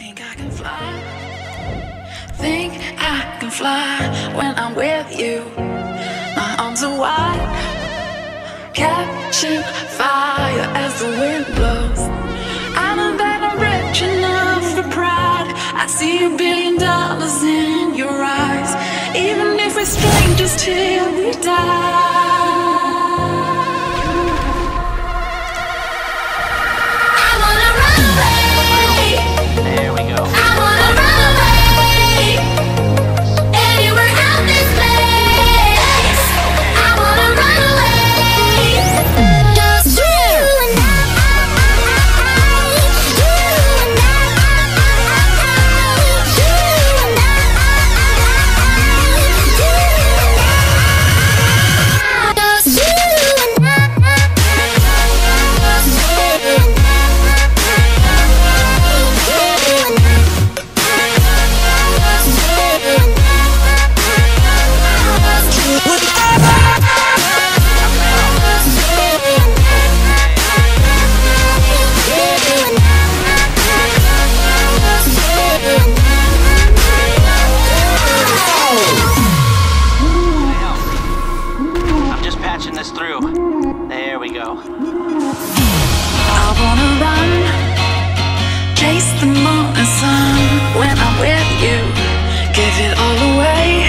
Think I can fly. Think I can fly when I'm with you. My arms are wide, catching fire as the wind blows. I know that I'm rich enough for pride. I see a billion dollars in your eyes. Even if we're strangers till we die. watching this through. There we go. I wanna run, chase the morning sun. When I'm with you, give it all away.